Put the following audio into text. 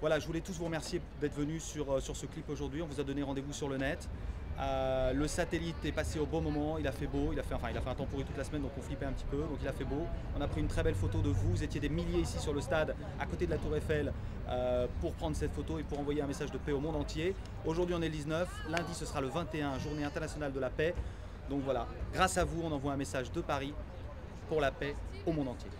Voilà, je voulais tous vous remercier d'être venus sur, euh, sur ce clip aujourd'hui. On vous a donné rendez-vous sur le net. Euh, le satellite est passé au bon moment, il a fait beau, il a fait, enfin, il a fait un temps pourri toute la semaine, donc on flippait un petit peu, donc il a fait beau. On a pris une très belle photo de vous, vous étiez des milliers ici sur le stade, à côté de la Tour Eiffel, euh, pour prendre cette photo et pour envoyer un message de paix au monde entier. Aujourd'hui on est le 19, lundi ce sera le 21, journée internationale de la paix. Donc voilà, grâce à vous, on envoie un message de Paris pour la paix au monde entier.